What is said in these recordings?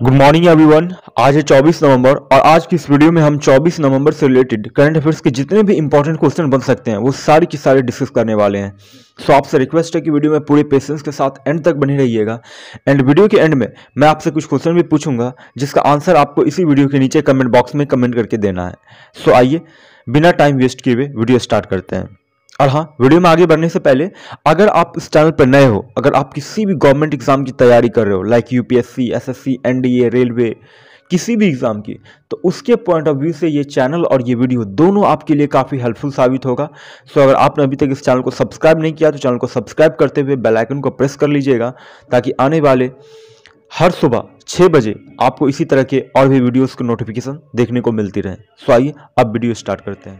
Good morning everyone आज है 24 नवंबर और आज की इस वीडियो में हम 24 नवंबर से रिलेटेड करंट अफेयर्स के जितने भी इंपॉर्टेंट क्वेश्चन बन सकते हैं वो सारी की सारी डिस्कस करने वाले हैं। सो so, आपसे रिक्वेस्ट है कि वीडियो में पूरे पेशेंस के साथ एंड तक बने रहिएगा। एंड वीडियो के एंड में मैं आपसे कुछ क्वेश्चन भी पूछूँगा जिसका आंसर आपको इसी वीडियो के नीचे कमेंट बॉक्स में कमेंट करके देना है। सो so, आइए बिना टाइम वेस्ट किए हुए वीडियो स्टार्ट करते हैं। और हाँ वीडियो में आगे बढ़ने से पहले, अगर आप इस चैनल पर नए हो, अगर आप किसी भी गवर्नमेंट एग्ज़ाम की तैयारी कर रहे हो like UPSC SSC NDA railway किसी भी एग्ज़ाम की तो उसके पॉइंट ऑफ़ व्यू से ये चैनल और ये वीडियो दोनों आपके लिए काफ़ी हेल्पफुल साबित होगा। सो अगर आपने अभी तक इस चैनल को सब्सक्राइब नहीं किया तो चैनल को सब्सक्राइब करते हुए बेल आइकन को प्रेस कर लीजिएगा, ताकि आने वाले हर सुबह छः बजे आपको इसी तरह के और भी वीडियोस की नोटिफिकेशन देखने को मिलती रहे। सो आइए अब वीडियो स्टार्ट करते हैं।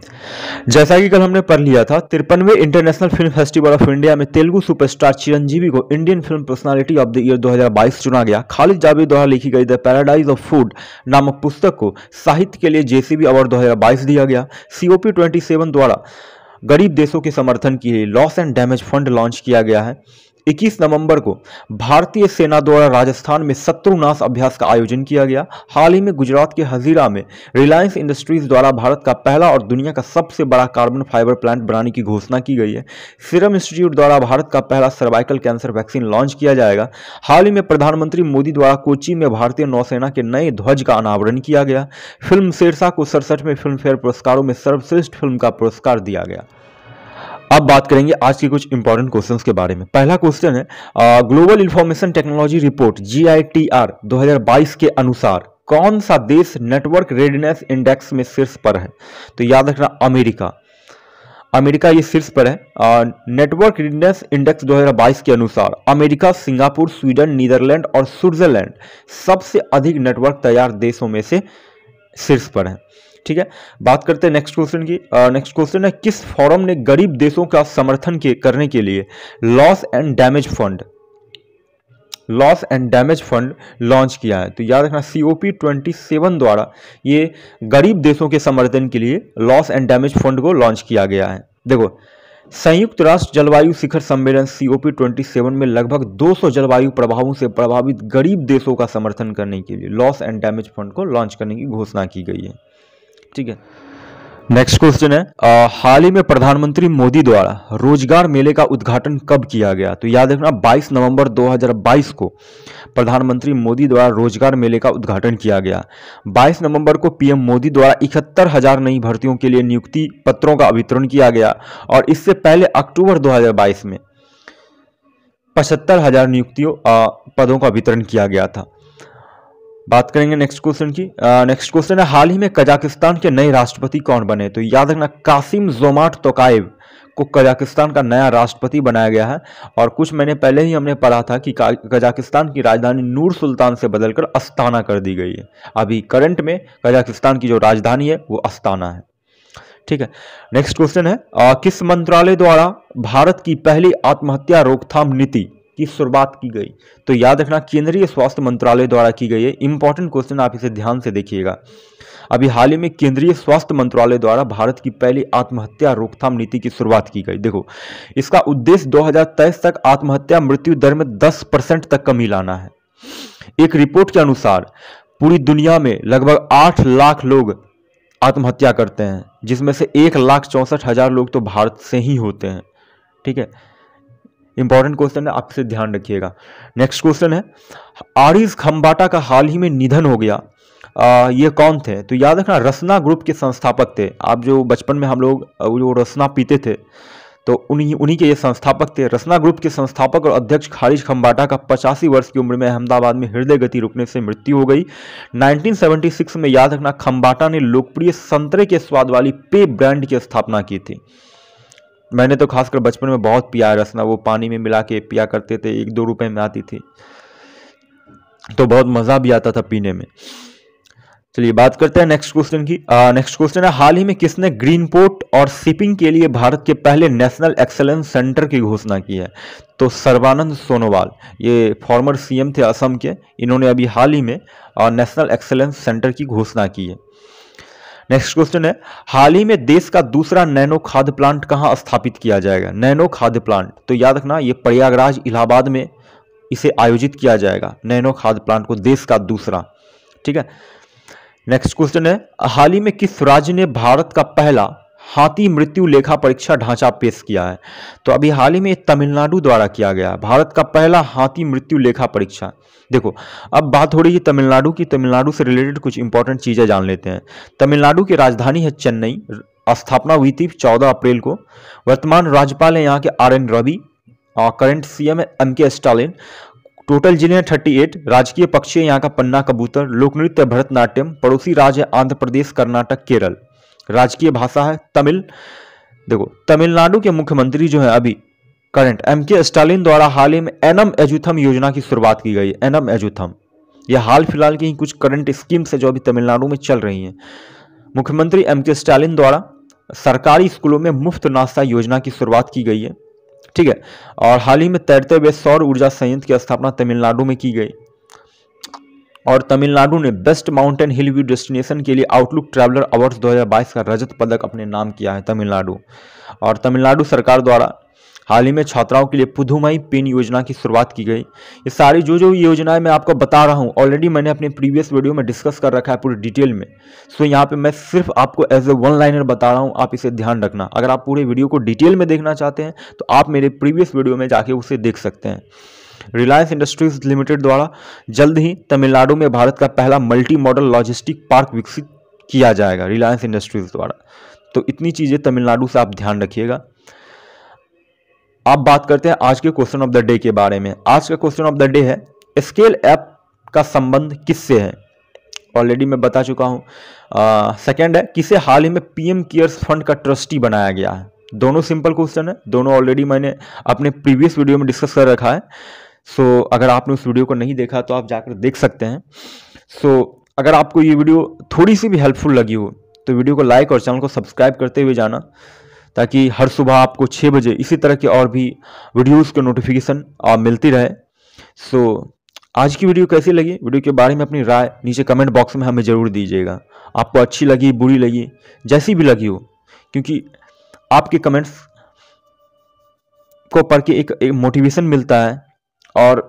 जैसा कि कल हमने पढ़ लिया था, तिरपनवे international film festival of India में तेलुगु सुपरस्टार चिरंजीवी को Indian film personality of the year 2022 चुना गया। खालिद जावेद द्वारा लिखी गई द पैराडाइज ऑफ़ फ़ूड नामक पुस्तक को साहित्य के लिए जेसीबी अवार्ड दो हज़ार बाईस दिया गया। सीओपी ट्वेंटी द्वारा गरीब देशों के समर्थन के लिए loss and damage fund launch किया गया है। 21 नवंबर को भारतीय सेना द्वारा राजस्थान में शत्रुनाश अभ्यास का आयोजन किया गया। हाल ही में गुजरात के हजीरा में रिलायंस इंडस्ट्रीज़ द्वारा भारत का पहला और दुनिया का सबसे बड़ा कार्बन फाइबर प्लांट बनाने की घोषणा की गई है। सीरम इंस्टीट्यूट द्वारा भारत का पहला सर्वाइकल कैंसर वैक्सीन लॉन्च किया जाएगा। हाल ही में प्रधानमंत्री मोदी द्वारा कोची में भारतीय नौसेना के नए ध्वज का अनावरण किया गया। फ़िल्म शेरशाह को सड़सठ में फ़िल्म फेयर पुरस्कारों में सर्वश्रेष्ठ फ़िल्म का पुरस्कार दिया गया। अब बात करेंगे आज के कुछ इंपॉर्टेंट क्वेश्चंस के बारे में। पहला क्वेश्चन है global information technology report G I T R दो के अनुसार कौन सा देश नेटवर्क रेडनेस इंडेक्स में शीर्ष पर है? तो याद रखना, अमेरिका। अमेरिका ये शीर्ष पर है। नेटवर्क रेडनेस इंडेक्स 2022 के अनुसार अमेरिका, सिंगापुर, स्वीडन, नीदरलैंड और स्विट्जरलैंड सबसे अधिक नेटवर्क तैयार देशों में से शीर्ष पर है। ठीक है? बात करते हैं नेक्स्ट क्वेश्चन की। नेक्स्ट क्वेश्चन है, किस फॉरम ने गरीब देशों का समर्थन के, करने के लिए loss and damage fund loss and damage fund launch किया है। तो याद रखना सीओपी 27 द्वारा ये गरीब देशों के समर्थन के लिए लॉस एंड डैमेज फंड को लॉन्च किया गया है। देखो, संयुक्त राष्ट्र जलवायु शिखर सम्मेलन सीओपी 27 में लगभग 200 जलवायु प्रभावों से प्रभावित गरीब देशों का समर्थन करने के लिए लॉस एंड डैमेज फंड को लॉन्च करने की घोषणा की गई है। ठीक है। नेक्स्ट क्वेश्चन है हाल ही में प्रधानमंत्री मोदी द्वारा रोज़गार मेले का उद्घाटन कब किया गया? तो याद रखना 22 नवंबर 2022 को प्रधानमंत्री मोदी द्वारा रोज़गार मेले का उद्घाटन किया गया। 22 नवंबर को पीएम मोदी द्वारा इकहत्तर हज़ार नई भर्तियों के लिए नियुक्ति पत्रों का वितरण किया गया और इससे पहले अक्टूबर 2022 में पचहत्तर हज़ार नियुक्तियों पदों का वितरण किया गया था। बात करेंगे नेक्स्ट क्वेश्चन की। नेक्स्ट क्वेश्चन है हाल ही में कजाकिस्तान के नए राष्ट्रपति कौन बने? तो याद रखना कासिम जोमाट तोकाएव को कजाकिस्तान का नया राष्ट्रपति बनाया गया है। और कुछ महीने पहले ही हमने पढ़ा था कि कजाकिस्तान की राजधानी नूर सुल्तान से बदलकर अस्ताना कर दी गई है। अभी करंट में कजाकिस्तान की जो राजधानी है वो अस्ताना है। ठीक है नेक्स्ट क्वेश्चन है आ, किस मंत्रालय द्वारा भारत की पहली आत्महत्या रोकथाम नीति? की शुरुआत की गई। तो याद रखना, केंद्रीय स्वास्थ्य मंत्रालय द्वारा की गई है इंपॉर्टेंट क्वेश्चन आप इसे ध्यान से देखिएगा। अभी हाल ही में केंद्रीय स्वास्थ्य मंत्रालय द्वारा भारत की पहली आत्महत्या रोकथाम नीति की शुरुआत की गई। देखो, इसका उद्देश्य 2023 तक आत्महत्या, मृत्यु दर में 10 परसेंट तक कमी लाना है। एक रिपोर्ट के अनुसार, पूरी दुनिया में लगभग आठ लाख लोग आत्महत्या करते हैं, जिसमें से एक लाख चौंसठ हज़ार लोग तो भारत से ही होते हैं। ठीक है? इंपॉर्टेंट क्वेश्चन है आप इसे ध्यान रखिएगा। नेक्स्ट क्वेश्चन है आरिज खम्बाटा का हाल ही में निधन हो गया। आ, ये कौन थे? तो याद रखना रसना ग्रुप के संस्थापक थे। आप जो बचपन में हम लोग जो रसना पीते थे तो उन्हीं उन्हीं के ये संस्थापक थे। रसना ग्रुप के संस्थापक और अध्यक्ष खारिज खम्बाटा का पचासी वर्ष की उम्र में अहमदाबाद में हृदय गति रुकने से मृत्यु हो गई। 1976 में याद रखना खम्बाटा ने लोकप्रिय संतरे के स्वाद वाली पे ब्रांड की स्थापना की थी। मैंने तो खासकर बचपन में बहुत पिया है रसना, वो पानी में मिला के पिया करते थे, एक दो रुपए में आती थी। तो बहुत मज़ा भी आता था पीने में। चलिए बात करते हैं नेक्स्ट क्वेश्चन की। नेक्स्ट क्वेश्चन है, हाल ही में किसने ग्रीन पोर्ट और शिपिंग के लिए भारत के पहले नेशनल एक्सेलेंस सेंटर की घोषणा की है? तो सर्वानंद सोनोवाल, ये फॉर्मर सीएम थे असम के, इन्होंने अभी हाल ही में नेशनल एक्सेलेंस सेंटर की घोषणा की है। नेक्स्ट क्वेश्चन है, हाल ही में देश का दूसरा नैनो खाद्य प्लांट कहाँ स्थापित किया जाएगा? नैनो खाद्य प्लांट तो याद रखना, ये प्रयागराज इलाहाबाद में इसे आयोजित किया जाएगा, नैनो खाद प्लांट को, देश का दूसरा। ठीक है? नेक्स्ट क्वेश्चन है, हाल ही में किस राज्य ने भारत का पहला हाथी मृत्यु लेखा परीक्षा ढांचा पेश किया है। तो अभी हाल ही में तमिलनाडु द्वारा किया गया भारत का पहला हाथी मृत्यु लेखा परीक्षा। देखो, अब बात हो रही है तमिलनाडु की। तमिलनाडु से रिलेटेड कुछ इंपॉर्टेंट चीज़ें जान लेते हैं। तमिलनाडु की राजधानी है चेन्नई। स्थापना हुई थी चौदह अप्रैल को। वर्तमान राज्यपाल है यहाँ के आर एन रवि और करंट सीएम है एम के स्टालिन टोटल ज़िले हैं थर्टी एट राजकीय पक्षी है यहाँ का पन्ना कबूतर। लोकनृत्य भरतनाट्यम। पड़ोसी राज्य है आंध्र प्रदेश, कर्नाटक, केरल। राजकीय भाषा है, तमिल। देखो, तमिलनाडु के मुख्यमंत्री जो है अभी करंट एम के स्टालिन द्वारा हाल ही में एनम एजुथम योजना की शुरुआत की गई है। एनम एजुथम यह हाल फ़िलहाल की कुछ करंट स्कीम्स है जो अभी तमिलनाडु में चल रही हैं। मुख्यमंत्री एम के स्टालिन द्वारा सरकारी स्कूलों में मुफ़्त नाश्ता योजना की शुरुआत की गई है। ठीक है? और हाल ही में तैरते हुए सौर ऊर्जा संयंत्र की स्थापना तमिलनाडु में की गई। और तमिलनाडु ने best mountain hill view destination के लिए आउटलुक ट्रैवलर अवार्ड्स 2022 का रजत पदक अपने नाम किया है तमिलनाडु। और तमिलनाडु सरकार द्वारा हाल ही में छात्राओं के लिए पुधुमई पेन योजना की शुरुआत की गई। ये सारी जो जो योजनाएँ मैं आपको बता रहा हूँ ऑलरेडी मैंने अपने प्रीवियस वीडियो में डिस्कस कर रखा है पूरी डिटेल में। सो यहाँ पे मैं सिर्फ़ आपको एज ए वन लाइनर बता रहा हूँ, आप इसे ध्यान रखना। अगर आप पूरे वीडियो को डिटेल में देखना चाहते हैं तो आप मेरे प्रीवियस वीडियो में जाके उसे देख सकते हैं। रिलायंस इंडस्ट्रीज़ लिमिटेड द्वारा जल्द ही तमिलनाडु में भारत का पहला मल्टी मॉडल लॉजिस्टिक पार्क विकसित किया जाएगा रिलायंस इंडस्ट्रीज़ द्वारा। तो इतनी चीज़ें तमिलनाडु से आप ध्यान रखिएगा। अब बात करते हैं आज के क्वेश्चन ऑफ़ द डे के बारे में। आज का क्वेश्चन ऑफ़ द डे है स्केल ऐप का संबंध किससे है? ऑलरेडी मैं बता चुका हूँ। सेकेंड है, किसे हाल ही में पीएम केयर्स फंड का ट्रस्टी बनाया गया है? दोनों सिंपल क्वेश्चन है, दोनों ऑलरेडी मैंने अपने प्रीवियस वीडियो में डिस्कस कर रखा है। सो so, अगर आपने उस वीडियो को नहीं देखा तो आप जाकर देख सकते हैं। सो so, अगर आपको ये वीडियो थोड़ी सी भी हेल्पफुल लगी हो तो वीडियो को लाइक और चैनल को सब्सक्राइब करते हुए जाना ताकि हर सुबह आपको छः बजे इसी तरह के और भी वीडियोस के नोटिफिकेशन मिलती रहे। सो so, आज की वीडियो कैसी लगी? वीडियो के बारे में अपनी राय नीचे कमेंट बॉक्स में हमें ज़रूर दीजिएगा। आपको अच्छी लगी बुरी लगी जैसी भी लगी हो क्योंकि आपके कमेंट्स को पढ़ के एक, एक मोटिवेशन मिलता है। और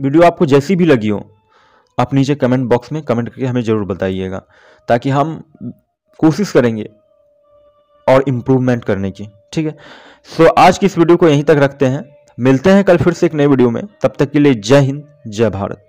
वीडियो आपको जैसी भी लगी हो, आप नीचे कमेंट बॉक्स में कमेंट करके हमें ज़रूर बताइएगा, ताकि हम कोशिश करेंगे और इम्प्रूवमेंट करने की, ठीक है? सो आज की इस वीडियो को यहीं तक रखते हैं। मिलते हैं कल फिर से एक नए वीडियो में। तब तक के लिए जय हिंद, जय भारत।